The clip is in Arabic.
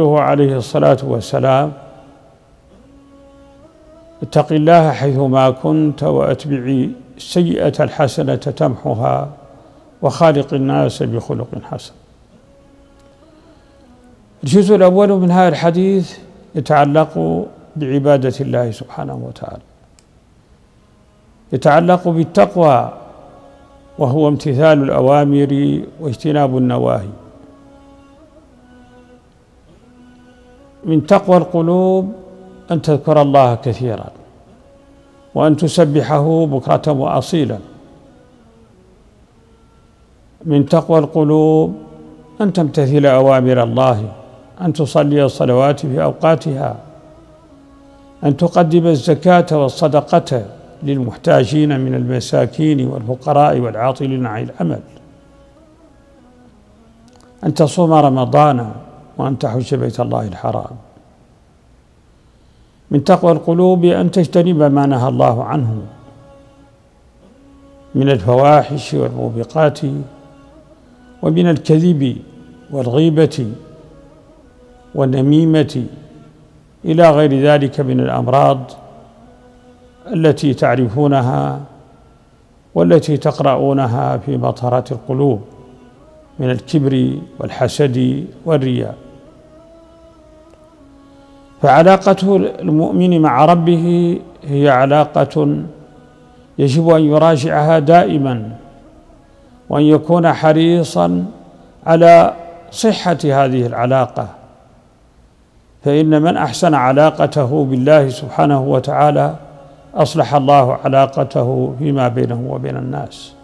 قوله عليه الصلاة والسلام. اتق الله حيثما كنت واتبع السيئة الحسنة تمحها وخالق الناس بخلق حسن. الجزء الأول من هذا الحديث يتعلق بعبادة الله سبحانه وتعالى. يتعلق بالتقوى وهو امتثال الأوامر واجتناب النواهي. من تقوى القلوب أن تذكر الله كثيرا وأن تسبحه بكرة وأصيلا. من تقوى القلوب أن تمتثل أوامر الله أن تصلي الصلوات في أوقاتها أن تقدم الزكاة والصدقة للمحتاجين من المساكين والفقراء والعاطلين عن العمل أن تصوم رمضان وأن تحج بيت الله الحرام. من تقوى القلوب أن تجتنب ما نهى الله عنه من الفواحش والموبقات ومن الكذب والغيبة والنميمة إلى غير ذلك من الأمراض التي تعرفونها والتي تقرؤونها في مطهرات القلوب من الكبر والحسد والرياء. فعلاقته المؤمن مع ربه هي علاقة يجب أن يراجعها دائما وأن يكون حريصا على صحة هذه العلاقة. فإن من أحسن علاقته بالله سبحانه وتعالى أصلح الله علاقته فيما بينه وبين الناس.